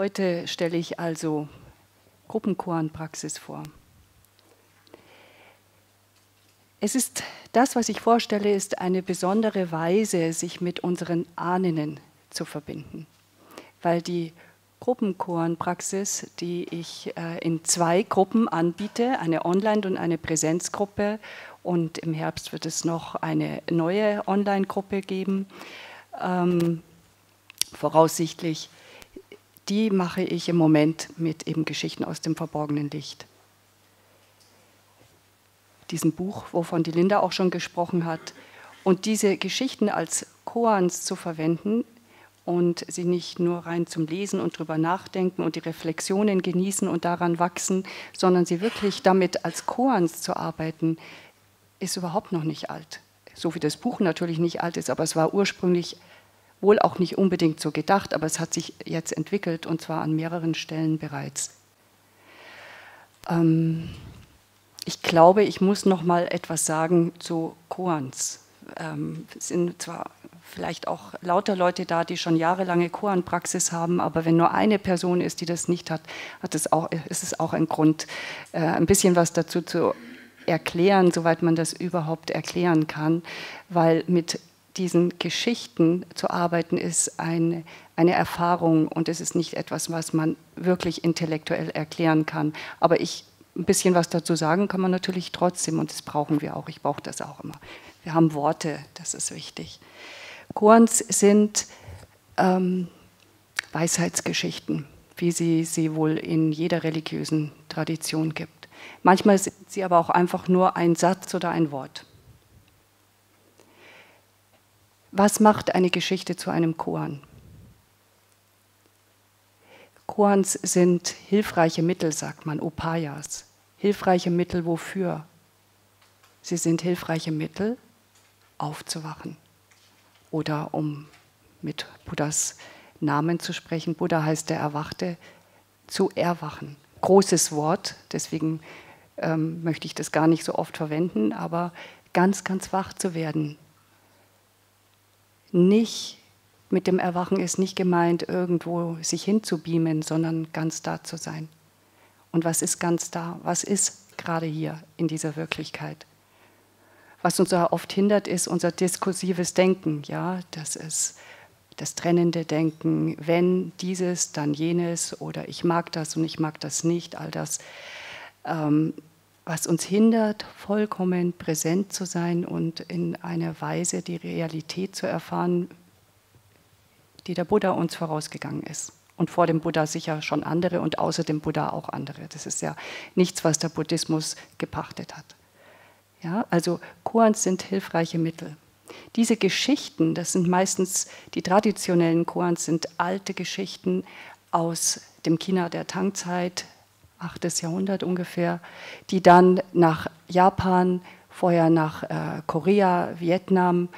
Heute stelle ich also Gruppenchorenpraxis vor. Es ist das, was ich vorstelle, ist eine besondere Weise, sich mit unseren Ahnen zu verbinden, weil die Gruppenchorenpraxis, die ich äh, in zwei Gruppen anbiete, eine Online- und eine Präsenzgruppe, und im Herbst wird es noch eine neue Online-Gruppe geben, ähm, voraussichtlich. Die mache ich im Moment mit eben Geschichten aus dem verborgenen Licht diesem Buch, wovon die Linda auch schon gesprochen hat. Und diese Geschichten als Koans zu verwenden und sie nicht nur rein zum Lesen und drüber nachdenken und die Reflexionen genießen und daran wachsen, sondern sie wirklich damit als Koans zu arbeiten, ist überhaupt noch nicht alt. So wie das Buch natürlich nicht alt ist, aber es war ursprünglich wohl auch nicht unbedingt so gedacht, aber es hat sich jetzt entwickelt und zwar an mehreren Stellen bereits. Ähm, ich glaube, ich muss noch mal etwas sagen zu Koans. Ähm, es sind zwar vielleicht auch lauter Leute da, die schon jahrelange Koan-Praxis haben, aber wenn nur eine Person ist, die das nicht hat, hat es auch, ist es auch ein Grund, äh, ein bisschen was dazu zu erklären, soweit man das überhaupt erklären kann, weil mit diesen Geschichten zu arbeiten ist eine, eine Erfahrung und es ist nicht etwas, was man wirklich intellektuell erklären kann. Aber ich ein bisschen was dazu sagen kann man natürlich trotzdem und das brauchen wir auch. Ich brauche das auch immer. Wir haben Worte, das ist wichtig. Koans sind ähm, Weisheitsgeschichten, wie sie sie wohl in jeder religiösen Tradition gibt. Manchmal sind sie aber auch einfach nur ein Satz oder ein Wort. Was macht eine Geschichte zu einem Koan? Koans sind hilfreiche Mittel, sagt man, Upayas. Hilfreiche Mittel wofür? Sie sind hilfreiche Mittel, aufzuwachen. Oder um mit Buddhas Namen zu sprechen, Buddha heißt der Erwachte, zu erwachen. Großes Wort, deswegen ähm, möchte ich das gar nicht so oft verwenden, aber ganz, ganz wach zu werden. Nicht mit dem Erwachen ist nicht gemeint, irgendwo sich hinzubeamen, sondern ganz da zu sein. Und was ist ganz da? Was ist gerade hier in dieser Wirklichkeit? Was uns oft hindert, ist unser diskursives Denken. Ja, das ist das trennende Denken. Wenn dieses, dann jenes oder ich mag das und ich mag das nicht. All das, ähm, was uns hindert, vollkommen präsent zu sein und in einer Weise die Realität zu erfahren, die der Buddha uns vorausgegangen ist. Und vor dem Buddha sicher schon andere und außer dem Buddha auch andere. Das ist ja nichts, was der Buddhismus gepachtet hat. Ja, also Koans sind hilfreiche Mittel. Diese Geschichten, das sind meistens die traditionellen Koans, sind alte Geschichten aus dem China der Tangzeit, 8. Jahrhundert ungefähr, die dann nach Japan, vorher nach äh, Korea, Vietnam,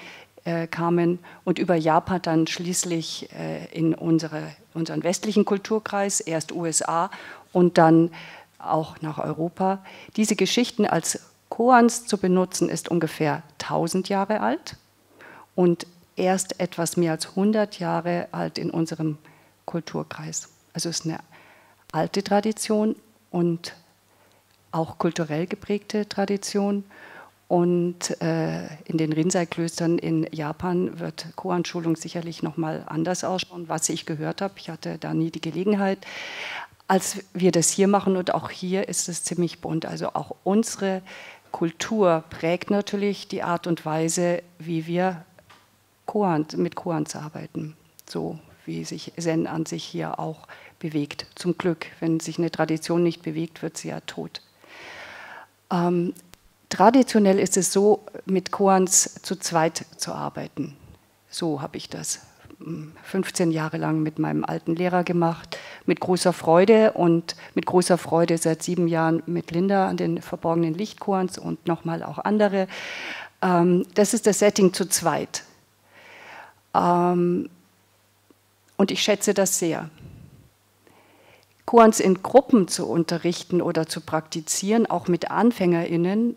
äh, kamen und über Japan dann schließlich äh, in unsere, unseren westlichen Kulturkreis, erst USA und dann auch nach Europa. Diese Geschichten als Koans zu benutzen, ist ungefähr 1000 Jahre alt und erst etwas mehr als 100 Jahre alt in unserem Kulturkreis. Also es ist eine alte Tradition und auch kulturell geprägte Tradition. Und äh, in den Rinzai-Klöstern in Japan wird Koan-Schulung sicherlich nochmal anders ausschauen, was ich gehört habe. Ich hatte da nie die Gelegenheit, als wir das hier machen. Und auch hier ist es ziemlich bunt. Also auch unsere Kultur prägt natürlich die Art und Weise, wie wir Koan, mit Koans arbeiten. So wie sich Zen an sich hier auch bewegt. Zum Glück, wenn sich eine Tradition nicht bewegt, wird sie ja tot. Ähm, Traditionell ist es so, mit Koans zu zweit zu arbeiten. So habe ich das 15 hm, Jahre lang mit meinem alten Lehrer gemacht, mit großer Freude und mit großer Freude seit sieben Jahren mit Linda an den verborgenen Lichtkoans und nochmal auch andere. Ähm, das ist das Setting zu zweit. Und ich schätze das sehr. Koans in Gruppen zu unterrichten oder zu praktizieren, auch mit AnfängerInnen,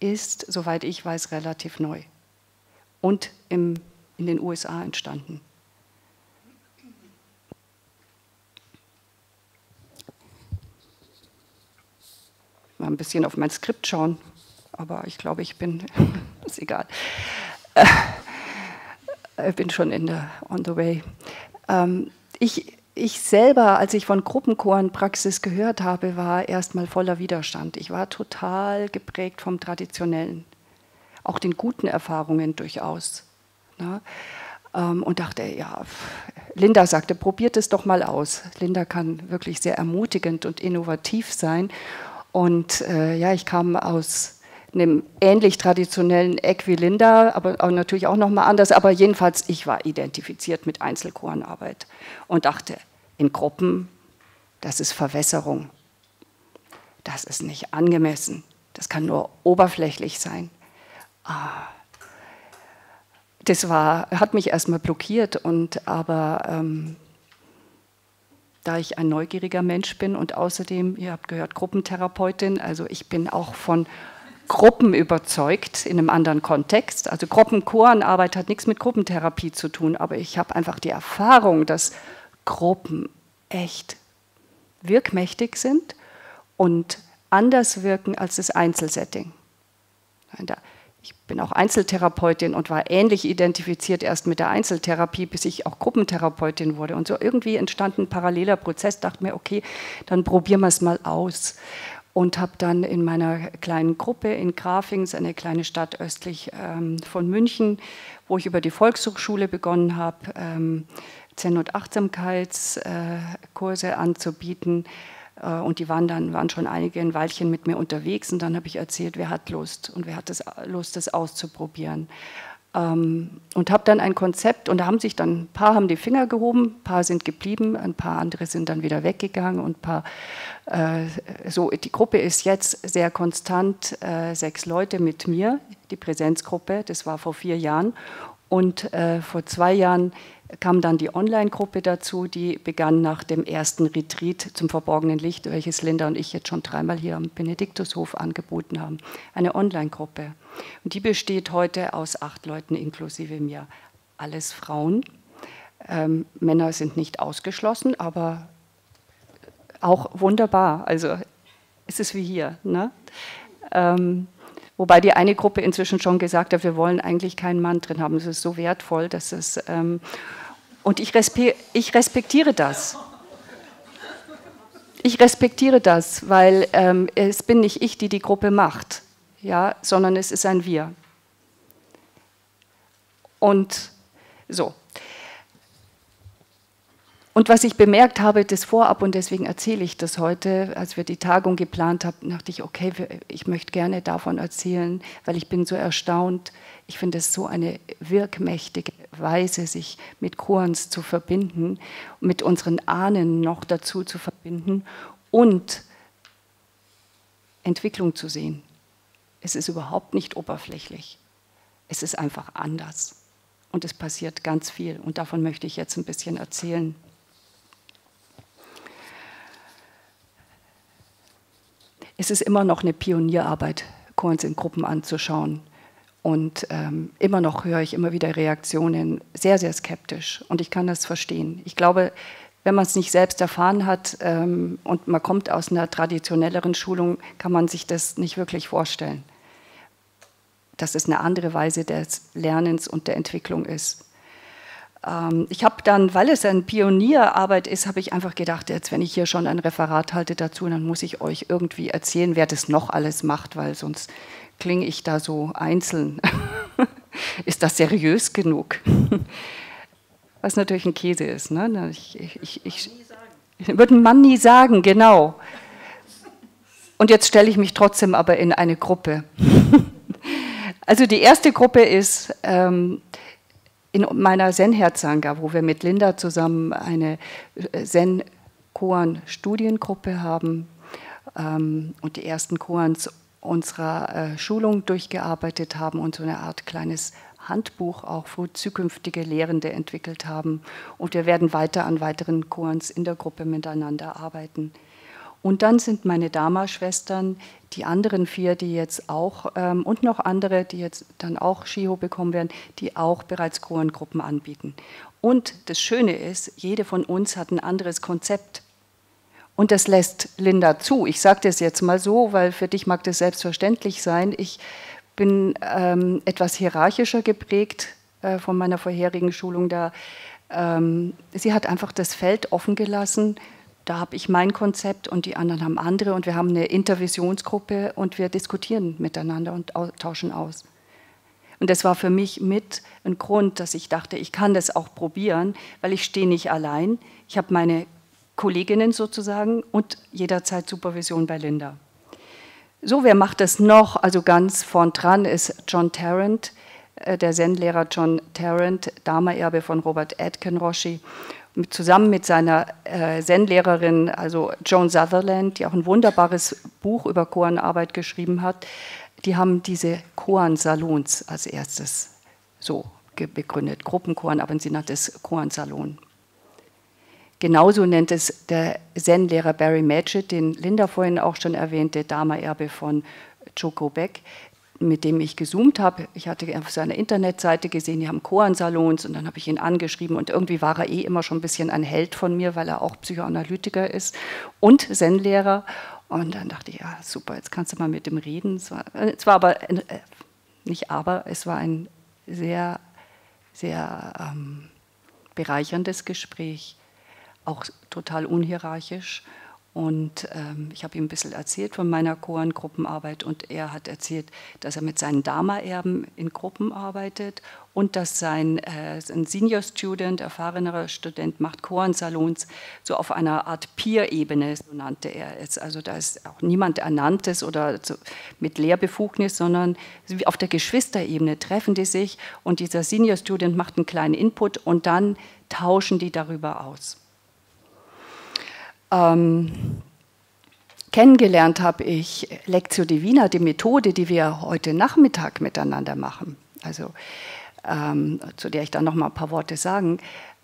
ist, soweit ich weiß, relativ neu und im, in den USA entstanden. Mal ein bisschen auf mein Skript schauen, aber ich glaube, ich bin, ist egal. Äh, ich bin schon in der, on the way. Ähm, ich, ich selber, als ich von Gruppenchorenpraxis gehört habe, war erstmal voller Widerstand. Ich war total geprägt vom Traditionellen, auch den guten Erfahrungen durchaus. Ne? Ähm, und dachte, ja, Linda sagte, probiert es doch mal aus. Linda kann wirklich sehr ermutigend und innovativ sein. Und äh, ja, ich kam aus einem ähnlich traditionellen Eck wie Linda, aber natürlich auch nochmal anders. Aber jedenfalls, ich war identifiziert mit Einzelchorenarbeit und dachte, in Gruppen, das ist Verwässerung. Das ist nicht angemessen. Das kann nur oberflächlich sein. Ah, das war, hat mich erstmal blockiert und aber ähm, da ich ein neugieriger Mensch bin und außerdem, ihr habt gehört, Gruppentherapeutin, also ich bin auch von Gruppen überzeugt in einem anderen Kontext. Also Gruppenchorenarbeit hat nichts mit Gruppentherapie zu tun, aber ich habe einfach die Erfahrung, dass Gruppen echt wirkmächtig sind und anders wirken als das Einzelsetting. Ich bin auch Einzeltherapeutin und war ähnlich identifiziert erst mit der Einzeltherapie, bis ich auch Gruppentherapeutin wurde. Und so irgendwie entstand ein paralleler Prozess, dachte mir, okay, dann probieren wir es mal aus. Und habe dann in meiner kleinen Gruppe in Grafings, eine kleine Stadt östlich ähm, von München, wo ich über die Volkshochschule begonnen habe, ähm, Zen- und Achtsamkeitskurse äh, anzubieten, äh, und die waren dann waren schon einige ein Weilchen mit mir unterwegs und dann habe ich erzählt, wer hat Lust und wer hat das, Lust, das auszuprobieren. Ähm, und habe dann ein Konzept und da haben sich dann ein paar haben die Finger gehoben, ein paar sind geblieben, ein paar andere sind dann wieder weggegangen und ein paar äh, so die Gruppe ist jetzt sehr konstant äh, sechs Leute mit mir, die Präsenzgruppe. Das war vor vier Jahren und äh, vor zwei Jahren kam dann die Online-Gruppe dazu, die begann nach dem ersten Retreat zum verborgenen Licht, welches Linda und ich jetzt schon dreimal hier am Benediktushof angeboten haben. Eine Online-Gruppe. Und die besteht heute aus acht Leuten inklusive mir. Alles Frauen. Ähm, Männer sind nicht ausgeschlossen, aber auch wunderbar. Also es ist wie hier. Ne? Ähm, Wobei die eine Gruppe inzwischen schon gesagt hat, wir wollen eigentlich keinen Mann drin haben. Das ist so wertvoll, dass es. Ähm, und ich, respe ich, respektiere das. Ich respektiere das, weil ähm, es bin nicht ich, die die Gruppe macht, ja, sondern es ist ein Wir. Und so. Und was ich bemerkt habe, das vorab, und deswegen erzähle ich das heute, als wir die Tagung geplant haben, dachte ich, okay, ich möchte gerne davon erzählen, weil ich bin so erstaunt. Ich finde es so eine wirkmächtige Weise, sich mit Koans zu verbinden, mit unseren Ahnen noch dazu zu verbinden und Entwicklung zu sehen. Es ist überhaupt nicht oberflächlich. Es ist einfach anders. Und es passiert ganz viel. Und davon möchte ich jetzt ein bisschen erzählen. es ist immer noch eine Pionierarbeit, Chorens in Gruppen anzuschauen. Und ähm, immer noch höre ich immer wieder Reaktionen, sehr, sehr skeptisch. Und ich kann das verstehen. Ich glaube, wenn man es nicht selbst erfahren hat ähm, und man kommt aus einer traditionelleren Schulung, kann man sich das nicht wirklich vorstellen. Dass es eine andere Weise des Lernens und der Entwicklung ist. Ähm, ich habe dann, weil es eine Pionierarbeit ist, habe ich einfach gedacht, jetzt wenn ich hier schon ein Referat halte dazu, dann muss ich euch irgendwie erzählen, wer das noch alles macht, weil sonst klinge ich da so einzeln. ist das seriös genug? Was natürlich ein Käse ist. Ne? Ich, ich, ich, ich würde ein Mann nie sagen, genau. Und jetzt stelle ich mich trotzdem aber in eine Gruppe. Also die erste Gruppe ist ähm, in meiner Zen-Herzanga, wo wir mit Linda zusammen eine äh, Zen-Koan-Studiengruppe haben ähm, und die ersten Koans unserer äh, Schulung durchgearbeitet haben und so eine Art kleines Handbuch auch für zukünftige Lehrende entwickelt haben. Und wir werden weiter an weiteren Koans in der Gruppe miteinander arbeiten. Und dann sind meine Dama-Schwestern, die anderen vier, die jetzt auch, ähm, und noch andere, die jetzt dann auch Shiho bekommen werden, die auch bereits Koan-Gruppen anbieten. Und das Schöne ist, jede von uns hat ein anderes Konzept. Und das lässt Linda zu. Ich sage das jetzt mal so, weil für dich mag das selbstverständlich sein. Ich bin ähm, etwas hierarchischer geprägt äh, von meiner vorherigen Schulung da. Ähm, sie hat einfach das Feld offen gelassen. Da habe ich mein Konzept und die anderen haben andere und wir haben eine Intervisionsgruppe und wir diskutieren miteinander und tauschen aus. Und das war für mich mit ein Grund, dass ich dachte, ich kann das auch probieren, weil ich stehe nicht allein. Ich habe meine Kolleginnen sozusagen und jederzeit Supervision bei Linda. So, wer macht das noch? Also ganz vorn dran ist John Tarrant, äh, der Zen-Lehrer John Tarrant, Dharma-Erbe von Robert Atkinroshi, zusammen mit seiner äh, Zen-Lehrerin, also Joan Sutherland, die auch ein wunderbares Buch über Koanarbeit geschrieben hat. Die haben diese Koan-Salons als erstes so begründet, Gruppenkoan, aber sie nannte es Koan-Salon. Genauso nennt es der Zen-Lehrer Barry Matchett, den Linda vorhin auch schon erwähnte, Dharma-Erbe von Joko Beck, mit dem ich gezoomt habe. Ich hatte auf seiner Internetseite gesehen, die haben Koan-Salons und dann habe ich ihn angeschrieben und irgendwie war er eh immer schon ein bisschen ein Held von mir, weil er auch Psychoanalytiker ist und Zen-Lehrer. Und dann dachte ich, ja, super, jetzt kannst du mal mit ihm reden. Es war, es war aber, äh, nicht aber, es war ein sehr, sehr ähm, bereicherndes Gespräch auch total unhierarchisch. Und ähm, ich habe ihm ein bisschen erzählt von meiner Chorengruppenarbeit und er hat erzählt, dass er mit seinen Dharma-Erben in Gruppen arbeitet und dass sein äh, ein Senior Student, erfahrenerer Student, macht Chorensalons so auf einer Art Peer-Ebene, so nannte er es. Also da ist auch niemand Ernanntes oder so mit Lehrbefugnis, sondern auf der Geschwisterebene treffen die sich und dieser Senior Student macht einen kleinen Input und dann tauschen die darüber aus. Ähm, kennengelernt habe ich Lectio Divina, die Methode, die wir heute Nachmittag miteinander machen, also ähm, zu der ich dann noch mal ein paar Worte sagen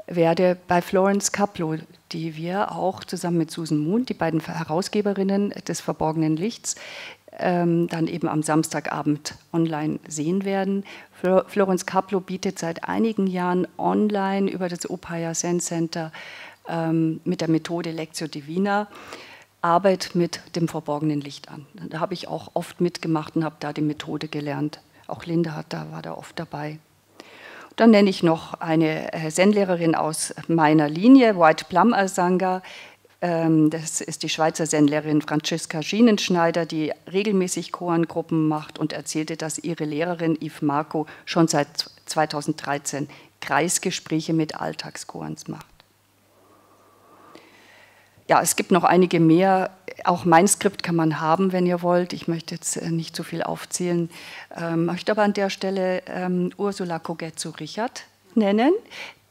werde, bei Florence Kaplow, die wir auch zusammen mit Susan Moon, die beiden Herausgeberinnen des Verborgenen Lichts, ähm, dann eben am Samstagabend online sehen werden. Florence Kaplow bietet seit einigen Jahren online über das Opaya Zen Center ähm, mit der Methode Lectio Divina Arbeit mit dem verborgenen Licht an. Da habe ich auch oft mitgemacht und habe da die Methode gelernt. Auch Linda hat da, war da oft dabei. Dann nenne ich noch eine äh, Zen-Lehrerin aus meiner Linie, White Plum Asanga. Ähm, das ist die Schweizer Zen-Lehrerin Franziska Schienenschneider, die regelmäßig Choren-Gruppen macht und erzählte, dass ihre Lehrerin Yves Marco schon seit 2013 Kreisgespräche mit Alltagschorens macht ja, es gibt noch einige mehr. Auch mein Skript kann man haben, wenn ihr wollt. Ich möchte jetzt äh, nicht zu viel aufzählen. Ähm, möchte aber an der Stelle ähm, Ursula Kogetsu-Richard nennen,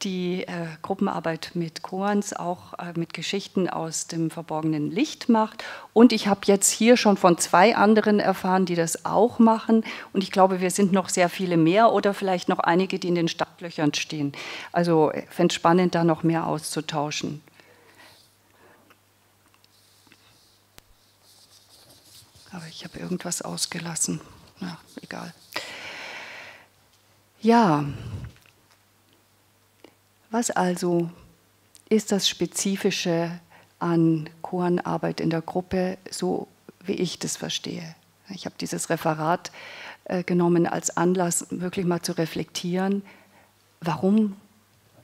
die äh, Gruppenarbeit mit Koans, auch äh, mit Geschichten aus dem verborgenen Licht macht. Und ich habe jetzt hier schon von zwei anderen erfahren, die das auch machen. Und ich glaube, wir sind noch sehr viele mehr oder vielleicht noch einige, die in den Startlöchern stehen. Also ich fände es spannend, da noch mehr auszutauschen. Aber ich habe irgendwas ausgelassen. Ja, egal. Ja, was also ist das Spezifische an Koanarbeit in der Gruppe, so wie ich das verstehe? Ich habe dieses Referat äh, genommen als Anlass, wirklich mal zu reflektieren, warum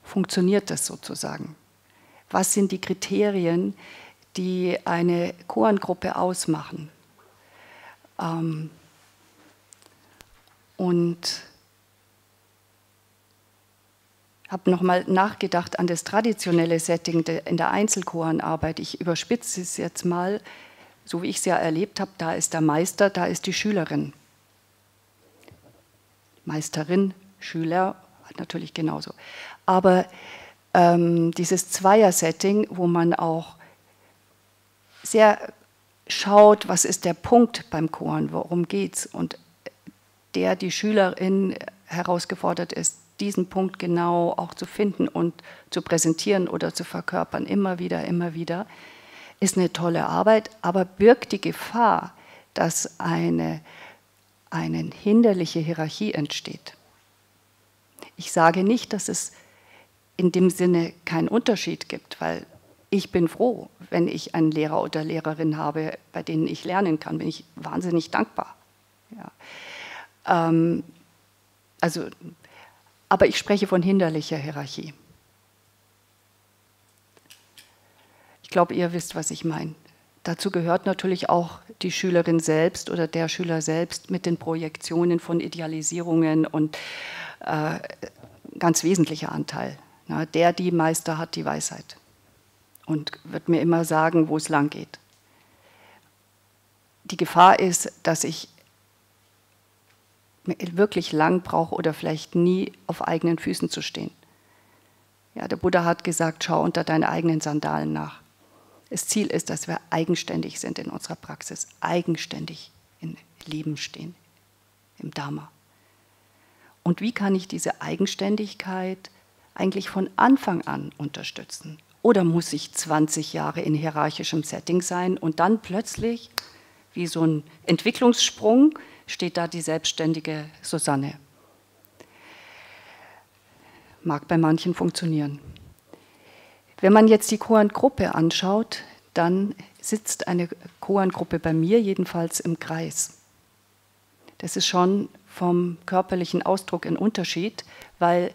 funktioniert das sozusagen? Was sind die Kriterien, die eine Koangruppe ausmachen? Ähm, und habe nochmal nachgedacht an das traditionelle Setting in der Einzelchorenarbeit. Ich überspitze es jetzt mal, so wie ich es ja erlebt habe, da ist der Meister, da ist die Schülerin. Meisterin, Schüler, natürlich genauso. Aber ähm, dieses Zweier-Setting, wo man auch sehr schaut, was ist der Punkt beim Choren, worum geht es und der die Schülerin herausgefordert ist, diesen Punkt genau auch zu finden und zu präsentieren oder zu verkörpern, immer wieder, immer wieder, ist eine tolle Arbeit, aber birgt die Gefahr, dass eine, eine hinderliche Hierarchie entsteht. Ich sage nicht, dass es in dem Sinne keinen Unterschied gibt, weil ich bin froh, wenn ich einen Lehrer oder Lehrerin habe, bei denen ich lernen kann, bin ich wahnsinnig dankbar. Ja. Ähm, also, aber ich spreche von hinderlicher Hierarchie. Ich glaube, ihr wisst, was ich meine. Dazu gehört natürlich auch die Schülerin selbst oder der Schüler selbst mit den Projektionen von Idealisierungen und äh, ganz wesentlicher Anteil. Na, der, die Meister hat die Weisheit und wird mir immer sagen, wo es lang geht. Die Gefahr ist, dass ich wirklich lang brauche oder vielleicht nie auf eigenen Füßen zu stehen. Ja, der Buddha hat gesagt, schau unter deine eigenen Sandalen nach. Das Ziel ist, dass wir eigenständig sind in unserer Praxis, eigenständig im Leben stehen, im Dharma. Und wie kann ich diese Eigenständigkeit eigentlich von Anfang an unterstützen? Oder muss ich 20 Jahre in hierarchischem Setting sein und dann plötzlich, wie so ein Entwicklungssprung, steht da die selbstständige Susanne? Mag bei manchen funktionieren. Wenn man jetzt die Koan-Gruppe anschaut, dann sitzt eine Koan-Gruppe bei mir jedenfalls im Kreis. Das ist schon vom körperlichen Ausdruck ein Unterschied, weil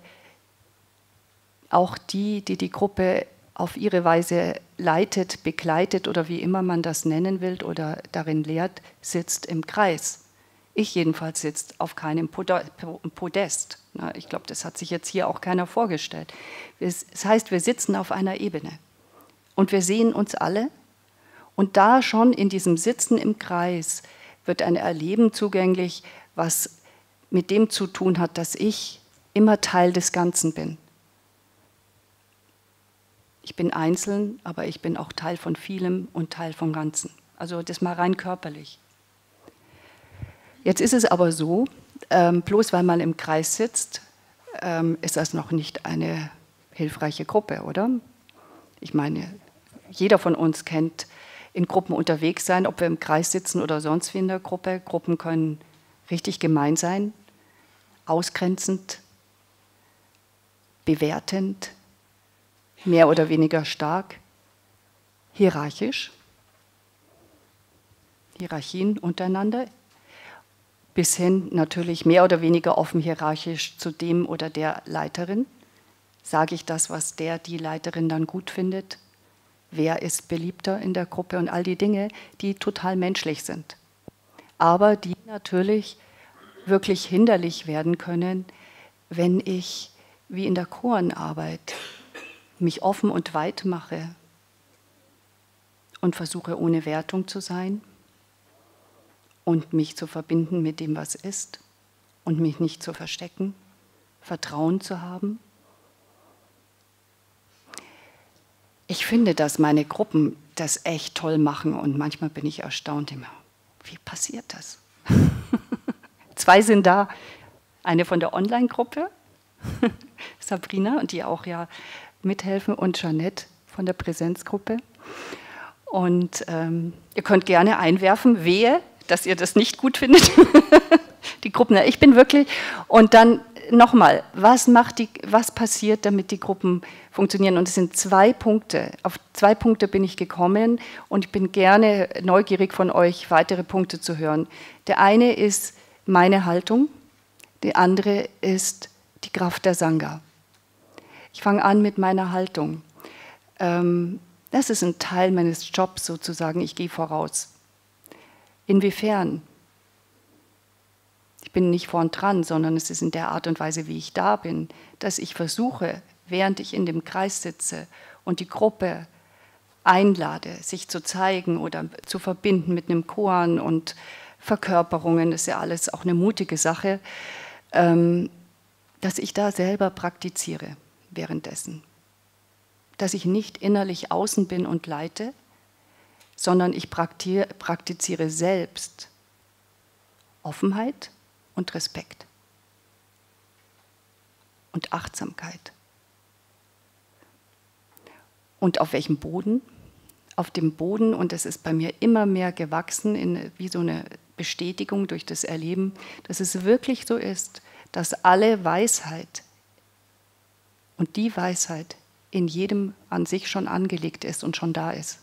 auch die, die die Gruppe auf ihre Weise leitet, begleitet oder wie immer man das nennen will oder darin lehrt, sitzt im Kreis. Ich jedenfalls sitze auf keinem Podest. Ich glaube, das hat sich jetzt hier auch keiner vorgestellt. Das heißt, wir sitzen auf einer Ebene und wir sehen uns alle. Und da schon in diesem Sitzen im Kreis wird ein Erleben zugänglich, was mit dem zu tun hat, dass ich immer Teil des Ganzen bin. Ich bin einzeln, aber ich bin auch Teil von vielem und Teil vom Ganzen. Also das mal rein körperlich. Jetzt ist es aber so, ähm, bloß weil man im Kreis sitzt, ähm, ist das noch nicht eine hilfreiche Gruppe, oder? Ich meine, jeder von uns kennt in Gruppen unterwegs sein, ob wir im Kreis sitzen oder sonst wie in der Gruppe. Gruppen können richtig gemein sein, ausgrenzend, bewertend, mehr oder weniger stark, hierarchisch, Hierarchien untereinander, bis hin natürlich mehr oder weniger offen hierarchisch zu dem oder der Leiterin. Sage ich das, was der, die Leiterin dann gut findet? Wer ist beliebter in der Gruppe und all die Dinge, die total menschlich sind. Aber die natürlich wirklich hinderlich werden können, wenn ich, wie in der Chorenarbeit, mich offen und weit mache und versuche ohne Wertung zu sein und mich zu verbinden mit dem, was ist und mich nicht zu verstecken, Vertrauen zu haben. Ich finde, dass meine Gruppen das echt toll machen und manchmal bin ich erstaunt immer, wie passiert das? Zwei sind da, eine von der Online-Gruppe, Sabrina, und die auch ja mithelfen, und Jeanette von der Präsenzgruppe. Und ähm, ihr könnt gerne einwerfen, wehe, dass ihr das nicht gut findet. die Gruppen, ich bin wirklich. Und dann nochmal, was was passiert, damit die Gruppen funktionieren? Und es sind zwei Punkte. Auf zwei Punkte bin ich gekommen und ich bin gerne neugierig von euch, weitere Punkte zu hören. Der eine ist meine Haltung, der andere ist die Kraft der Sangha. Ich fange an mit meiner Haltung. Ähm, das ist ein Teil meines Jobs sozusagen. Ich gehe voraus. Inwiefern? Ich bin nicht vorn dran, sondern es ist in der Art und Weise, wie ich da bin, dass ich versuche, während ich in dem Kreis sitze und die Gruppe einlade, sich zu zeigen oder zu verbinden mit einem Koan und Verkörperungen, das ist ja alles auch eine mutige Sache, ähm, dass ich da selber praktiziere währenddessen. Dass ich nicht innerlich außen bin und leite, sondern ich praktiziere selbst Offenheit und Respekt und Achtsamkeit. Und auf welchem Boden? Auf dem Boden, und es ist bei mir immer mehr gewachsen, in, wie so eine Bestätigung durch das Erleben, dass es wirklich so ist, dass alle Weisheit und die Weisheit, in jedem an sich schon angelegt ist und schon da ist.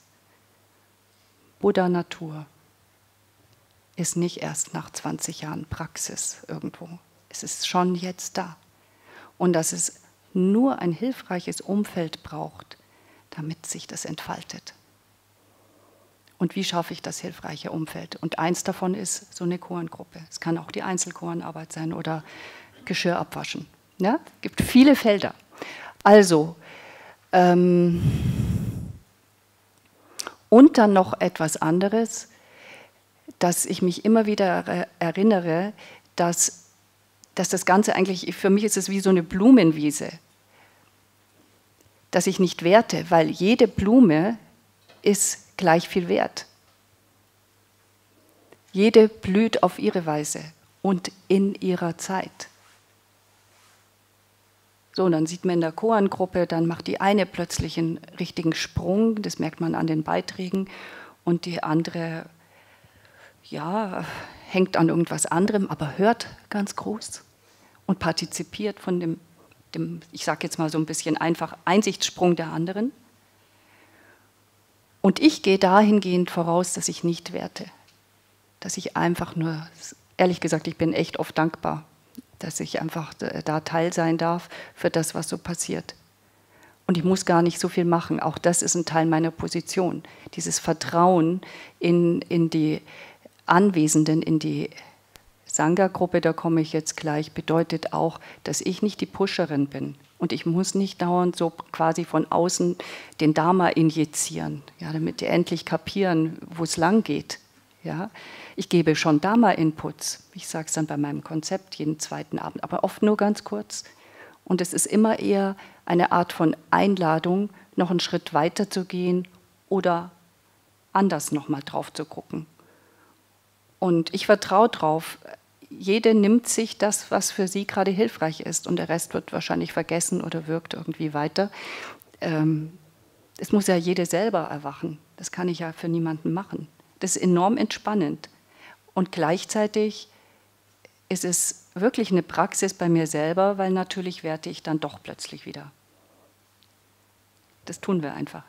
Buddha Natur ist nicht erst nach 20 Jahren Praxis irgendwo. Es ist schon jetzt da. Und dass es nur ein hilfreiches Umfeld braucht, damit sich das entfaltet. Und wie schaffe ich das hilfreiche Umfeld? Und eins davon ist so eine Chorengruppe. Es kann auch die Einzelchorenarbeit sein oder Geschirr abwaschen. Ja? Es gibt viele Felder. Also, ähm, und dann noch etwas anderes, dass ich mich immer wieder erinnere, dass, dass das Ganze eigentlich, für mich ist es wie so eine Blumenwiese, dass ich nicht werte, weil jede Blume ist gleich viel wert. Jede blüht auf ihre Weise und in ihrer Zeit. So, und dann sieht man in der Koan-Gruppe, dann macht die eine plötzlich einen richtigen Sprung, das merkt man an den Beiträgen, und die andere, ja, hängt an irgendwas anderem, aber hört ganz groß und partizipiert von dem, dem ich sage jetzt mal so ein bisschen einfach, Einsichtssprung der anderen. Und ich gehe dahingehend voraus, dass ich nicht werte, dass ich einfach nur, ehrlich gesagt, ich bin echt oft dankbar, dass ich einfach da Teil sein darf für das, was so passiert. Und ich muss gar nicht so viel machen. Auch das ist ein Teil meiner Position. Dieses Vertrauen in, in die Anwesenden, in die Sangha-Gruppe, da komme ich jetzt gleich, bedeutet auch, dass ich nicht die Pusherin bin. Und ich muss nicht dauernd so quasi von außen den Dharma injizieren, ja, damit die endlich kapieren, wo es lang geht. Ja. Ich gebe schon Dharma-Inputs. Ich sage es dann bei meinem Konzept jeden zweiten Abend, aber oft nur ganz kurz. Und es ist immer eher eine Art von Einladung, noch einen Schritt weiter zu gehen oder anders nochmal drauf zu gucken. Und ich vertraue darauf, jede nimmt sich das, was für sie gerade hilfreich ist und der Rest wird wahrscheinlich vergessen oder wirkt irgendwie weiter. Ähm, es muss ja jede selber erwachen. Das kann ich ja für niemanden machen. Das ist enorm entspannend. Und gleichzeitig ist es wirklich eine Praxis bei mir selber, weil natürlich werte ich dann doch plötzlich wieder. Das tun wir einfach.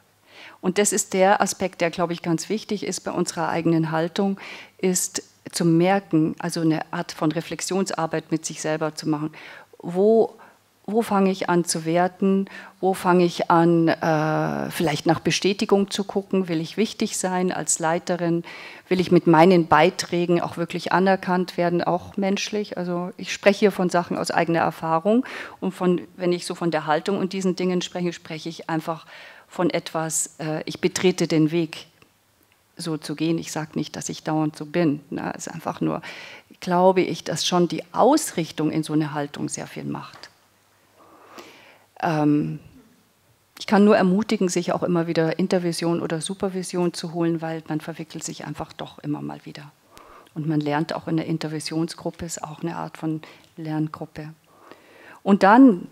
Und das ist der Aspekt, der, glaube ich, ganz wichtig ist bei unserer eigenen Haltung, ist zu merken, also eine Art von Reflexionsarbeit mit sich selber zu machen. Wo, wo fange ich an zu werten? Wo fange ich an, äh, vielleicht nach Bestätigung zu gucken? Will ich wichtig sein als Leiterin? Will ich mit meinen Beiträgen auch wirklich anerkannt werden, auch menschlich? Also ich spreche hier von Sachen aus eigener Erfahrung und von, wenn ich so von der Haltung und diesen Dingen spreche, spreche ich einfach von etwas, äh, ich betrete den Weg so zu gehen. Ich sage nicht, dass ich dauernd so bin. Ne? Es ist einfach nur, glaube ich, dass schon die Ausrichtung in so eine Haltung sehr viel macht. Ähm, ich kann nur ermutigen, sich auch immer wieder Intervision oder Supervision zu holen, weil man verwickelt sich einfach doch immer mal wieder. Und man lernt auch in der Intervisionsgruppe, ist auch eine Art von Lerngruppe. Und dann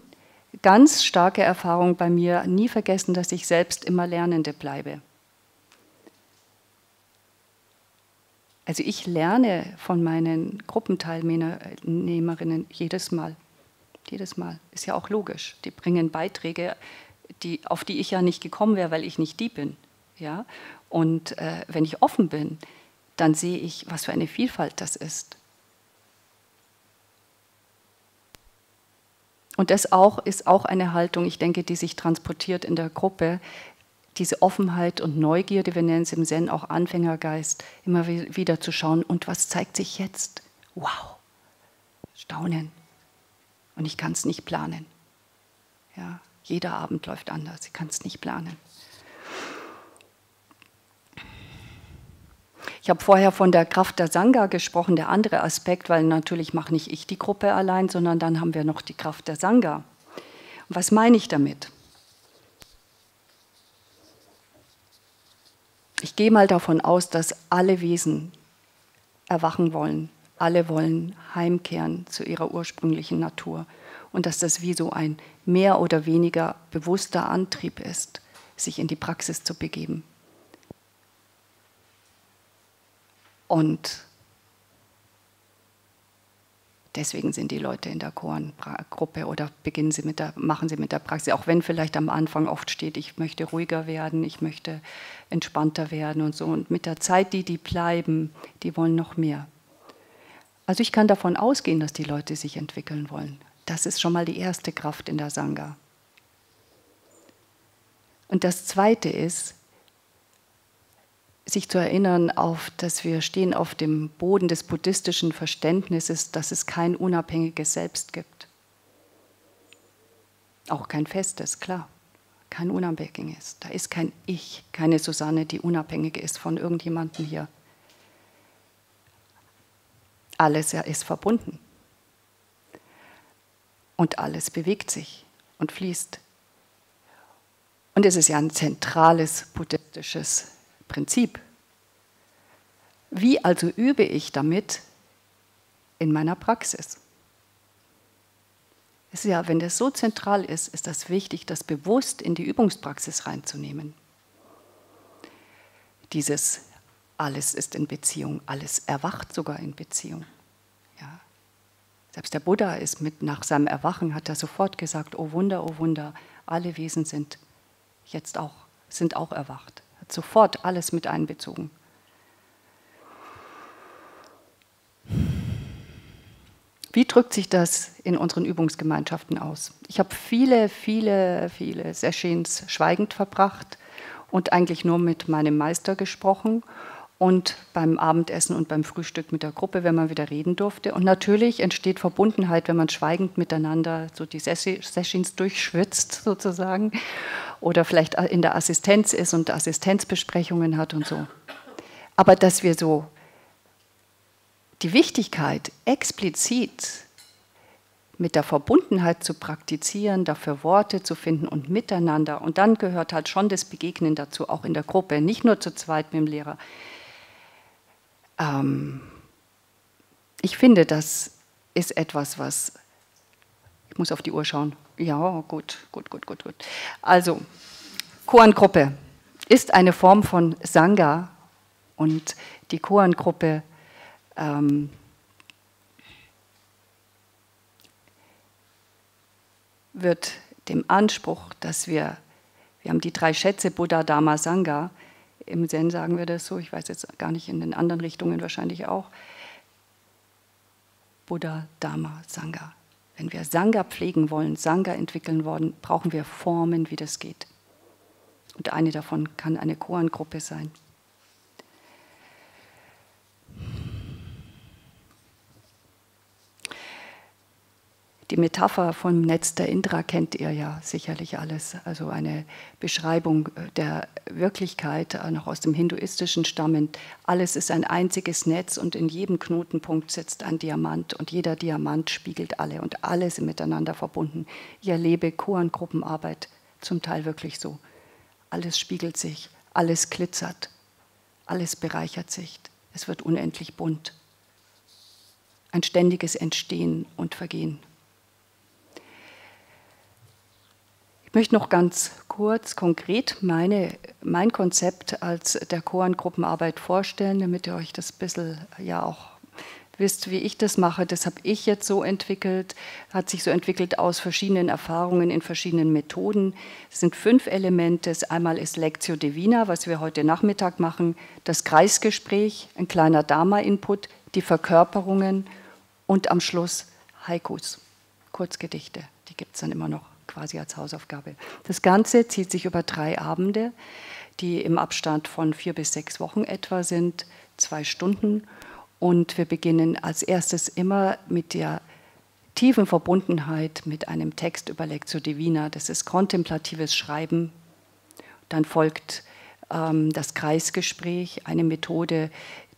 ganz starke Erfahrung bei mir, nie vergessen, dass ich selbst immer Lernende bleibe. Also ich lerne von meinen Gruppenteilnehmerinnen jedes Mal. Jedes Mal. Ist ja auch logisch. Die bringen Beiträge, die, auf die ich ja nicht gekommen wäre, weil ich nicht die bin. Ja? Und äh, wenn ich offen bin, dann sehe ich, was für eine Vielfalt das ist. Und das auch ist auch eine Haltung, ich denke, die sich transportiert in der Gruppe, diese Offenheit und Neugierde, wir nennen es im Zen auch Anfängergeist, immer wieder zu schauen, und was zeigt sich jetzt? Wow, staunen. Und ich kann es nicht planen. Ja, jeder Abend läuft anders, ich kann es nicht planen. Ich habe vorher von der Kraft der Sangha gesprochen, der andere Aspekt, weil natürlich mache nicht ich die Gruppe allein, sondern dann haben wir noch die Kraft der Sangha. Und was meine ich damit? Ich gehe mal davon aus, dass alle Wesen erwachen wollen. Alle wollen heimkehren zu ihrer ursprünglichen Natur. Und dass das wie so ein mehr oder weniger bewusster Antrieb ist, sich in die Praxis zu begeben. Und Deswegen sind die Leute in der Chorengruppe oder beginnen sie mit der, machen sie mit der Praxis, auch wenn vielleicht am Anfang oft steht, ich möchte ruhiger werden, ich möchte entspannter werden und so. Und mit der Zeit, die die bleiben, die wollen noch mehr. Also ich kann davon ausgehen, dass die Leute sich entwickeln wollen. Das ist schon mal die erste Kraft in der Sangha. Und das zweite ist, sich zu erinnern, auf, dass wir stehen auf dem Boden des buddhistischen Verständnisses, dass es kein unabhängiges Selbst gibt. Auch kein festes, klar. Kein unabhängiges. Da ist kein Ich, keine Susanne, die unabhängig ist von irgendjemandem hier. Alles ist verbunden. Und alles bewegt sich und fließt. Und es ist ja ein zentrales buddhistisches Prinzip. Wie also übe ich damit in meiner Praxis? Es ist ja, wenn das so zentral ist, ist das wichtig, das bewusst in die Übungspraxis reinzunehmen. Dieses alles ist in Beziehung, alles erwacht sogar in Beziehung. Selbst der Buddha ist mit nach seinem Erwachen hat er sofort gesagt: Oh Wunder, oh Wunder, alle Wesen sind jetzt auch sind auch erwacht hat sofort alles mit einbezogen. Wie drückt sich das in unseren Übungsgemeinschaften aus? Ich habe viele, viele, viele Sessions schweigend verbracht und eigentlich nur mit meinem Meister gesprochen und beim Abendessen und beim Frühstück mit der Gruppe, wenn man wieder reden durfte. Und natürlich entsteht Verbundenheit, wenn man schweigend miteinander so die Sessions durchschwitzt sozusagen oder vielleicht in der Assistenz ist und Assistenzbesprechungen hat und so. Aber dass wir so die Wichtigkeit explizit mit der Verbundenheit zu praktizieren, dafür Worte zu finden und miteinander. Und dann gehört halt schon das Begegnen dazu, auch in der Gruppe, nicht nur zu zweit mit dem Lehrer. Ähm, ich finde, das ist etwas, was. Ich muss auf die Uhr schauen. Ja, gut, gut, gut, gut, gut. Also, Koan-Gruppe ist eine Form von Sangha und die Koan-Gruppe ähm, wird dem Anspruch, dass wir, wir haben die drei Schätze Buddha, Dharma, Sangha, im Zen sagen wir das so, ich weiß jetzt gar nicht in den anderen Richtungen wahrscheinlich auch. Buddha, Dharma, Sangha. Wenn wir Sangha pflegen wollen, Sangha entwickeln wollen, brauchen wir Formen, wie das geht. Und eine davon kann eine Koan-Gruppe sein. Die Metapher vom Netz der Indra kennt ihr ja sicherlich alles. Also eine Beschreibung äh, der Wirklichkeit, äh, noch aus dem Hinduistischen stammend. Alles ist ein einziges Netz und in jedem Knotenpunkt sitzt ein Diamant und jeder Diamant spiegelt alle und alle sind miteinander verbunden. Ich erlebe Koan-Gruppenarbeit zum Teil wirklich so. Alles spiegelt sich, alles glitzert, alles bereichert sich. Es wird unendlich bunt. Ein ständiges Entstehen und Vergehen. Ich möchte noch ganz kurz konkret meine, mein Konzept als der Chorengruppenarbeit vorstellen, damit ihr euch das ein bisschen ja auch wisst, wie ich das mache. Das habe ich jetzt so entwickelt, hat sich so entwickelt aus verschiedenen Erfahrungen in verschiedenen Methoden. Es sind fünf Elemente. Einmal ist Lectio Divina, was wir heute Nachmittag machen, das Kreisgespräch, ein kleiner Dharma-Input, die Verkörperungen und am Schluss Haikus, Kurzgedichte. Die gibt es dann immer noch quasi als Hausaufgabe. Das Ganze zieht sich über drei Abende, die im Abstand von vier bis sechs Wochen etwa sind, zwei Stunden. Und wir beginnen als erstes immer mit der tiefen Verbundenheit mit einem Text über Lectio Divina. Das ist kontemplatives Schreiben. Dann folgt ähm, das Kreisgespräch, eine Methode,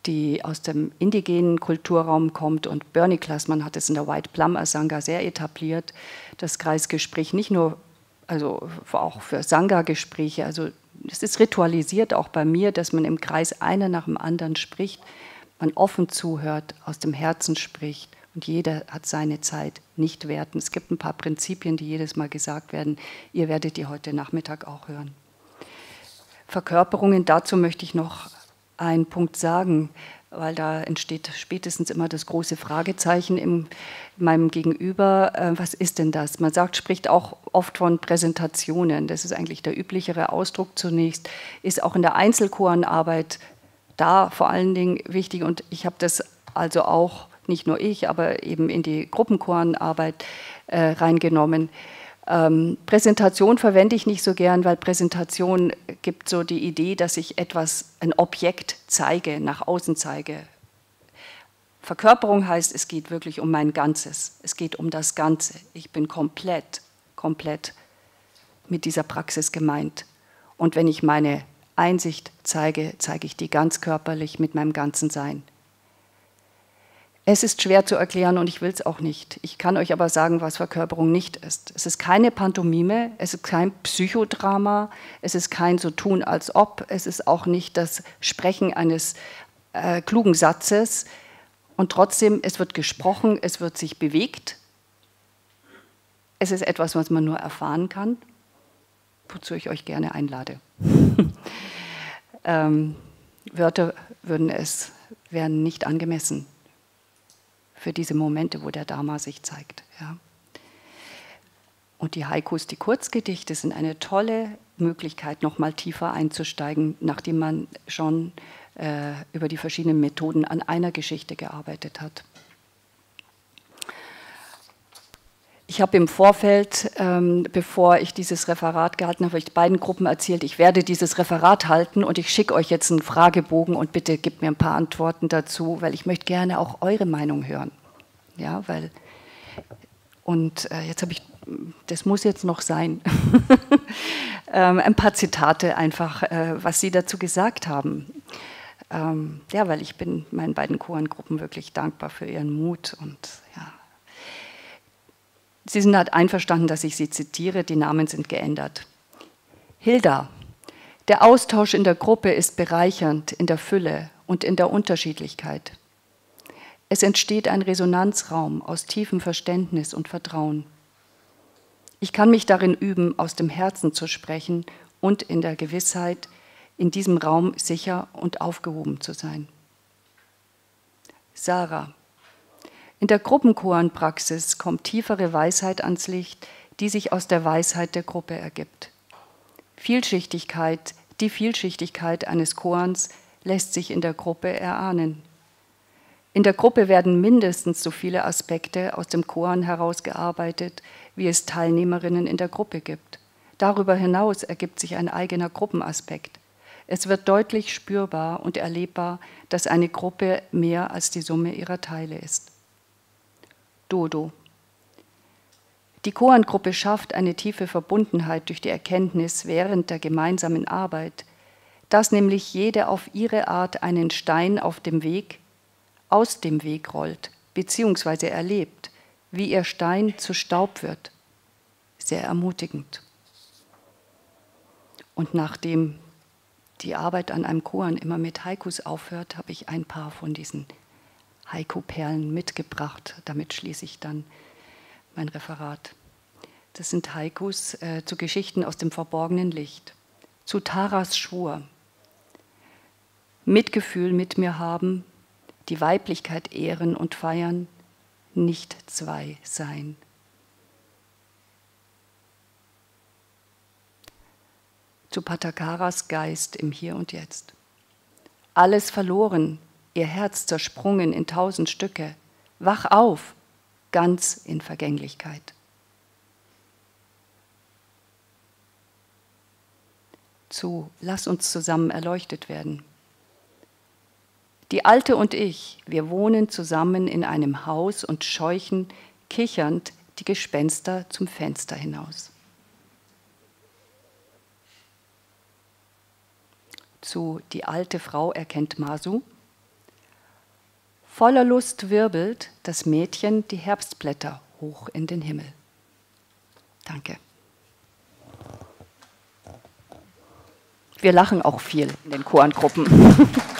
die aus dem indigenen Kulturraum kommt. Und Bernie Klassmann hat es in der White Plum Asanga sehr etabliert, das Kreisgespräch nicht nur, also auch für Sangha-Gespräche, also es ist ritualisiert auch bei mir, dass man im Kreis einer nach dem anderen spricht, man offen zuhört, aus dem Herzen spricht und jeder hat seine Zeit nicht werten. Es gibt ein paar Prinzipien, die jedes Mal gesagt werden. Ihr werdet die heute Nachmittag auch hören. Verkörperungen, dazu möchte ich noch einen Punkt sagen. weil da entsteht spätestens immer das große Fragezeichen in meinem Gegenüber, äh, was ist denn das? Man sagt, spricht auch oft von Präsentationen, das ist eigentlich der üblichere Ausdruck zunächst, ist auch in der Einzelchorenarbeit da vor allen Dingen wichtig und ich habe das also auch, nicht nur ich, aber eben in die Gruppenchorenarbeit äh, reingenommen. Ähm, Präsentation verwende ich nicht so gern, weil Präsentation gibt so die Idee, dass ich etwas, ein Objekt zeige, nach außen zeige. Verkörperung heißt, es geht wirklich um mein Ganzes. Es geht um das Ganze. Ich bin komplett, komplett mit dieser Praxis gemeint. Und wenn ich meine Einsicht zeige, zeige ich die ganz körperlich mit meinem ganzen Sein. Es ist schwer zu erklären und ich will es auch nicht. Ich kann euch aber sagen, was Verkörperung nicht ist. Es ist keine Pantomime, es ist kein Psychodrama, es ist kein so tun als ob, es ist auch nicht das Sprechen eines äh, klugen Satzes. Und trotzdem, es wird gesprochen, es wird sich bewegt. Es ist etwas, was man nur erfahren kann, wozu ich euch gerne einlade. ähm, Wörter würden es, wären nicht angemessen für diese Momente, wo der Dharma sich zeigt. Ja. Und die Haikus, die Kurzgedichte, sind eine tolle Möglichkeit, noch mal tiefer einzusteigen, nachdem man schon äh, über die verschiedenen Methoden an einer Geschichte gearbeitet hat. Ich habe im Vorfeld, ähm, bevor ich dieses Referat gehalten habe, ich beiden Gruppen erzählt, ich werde dieses Referat halten und ich schicke euch jetzt einen Fragebogen und bitte gebt mir ein paar Antworten dazu, weil ich möchte gerne auch eure Meinung hören. Ja, weil und äh, jetzt habe ich, das muss jetzt noch sein, ähm, ein paar Zitate einfach, äh, was Sie dazu gesagt haben. Ähm, ja, weil ich bin meinen beiden Chorengruppen wirklich dankbar für ihren Mut und ja, Sie sind halt einverstanden, dass ich Sie zitiere, die Namen sind geändert. Hilda, der Austausch in der Gruppe ist bereichernd in der Fülle und in der Unterschiedlichkeit. Es entsteht ein Resonanzraum aus tiefem Verständnis und Vertrauen. Ich kann mich darin üben, aus dem Herzen zu sprechen und in der Gewissheit, in diesem Raum sicher und aufgehoben zu sein. Sarah, in der Gruppenchorenpraxis kommt tiefere Weisheit ans Licht, die sich aus der Weisheit der Gruppe ergibt. Vielschichtigkeit, die Vielschichtigkeit eines Chorens lässt sich in der Gruppe erahnen. In der Gruppe werden mindestens so viele Aspekte aus dem Choren herausgearbeitet, wie es Teilnehmerinnen in der Gruppe gibt. Darüber hinaus ergibt sich ein eigener Gruppenaspekt. Es wird deutlich spürbar und erlebbar, dass eine Gruppe mehr als die Summe ihrer Teile ist. Dodo. Die Koan-Gruppe schafft eine tiefe Verbundenheit durch die Erkenntnis während der gemeinsamen Arbeit, dass nämlich jede auf ihre Art einen Stein auf dem Weg, aus dem Weg rollt, beziehungsweise erlebt, wie ihr Stein zu Staub wird. Sehr ermutigend. Und nachdem die Arbeit an einem Koan immer mit Haikus aufhört, habe ich ein paar von diesen Haiku-Perlen mitgebracht. Damit schließe ich dann mein Referat. Das sind Haikus äh, zu Geschichten aus dem verborgenen Licht. Zu Taras Schwur. Mitgefühl mit mir haben, die Weiblichkeit ehren und feiern, nicht zwei sein. Zu Patakaras Geist im Hier und Jetzt. Alles verloren, ihr Herz zersprungen in tausend Stücke. Wach auf, ganz in Vergänglichkeit. Zu, lass uns zusammen erleuchtet werden. Die Alte und ich, wir wohnen zusammen in einem Haus und scheuchen kichernd die Gespenster zum Fenster hinaus. Zu Die alte Frau erkennt Masu. Voller Lust wirbelt das Mädchen die Herbstblätter hoch in den Himmel. Danke. Wir lachen auch viel in den Chorengruppen.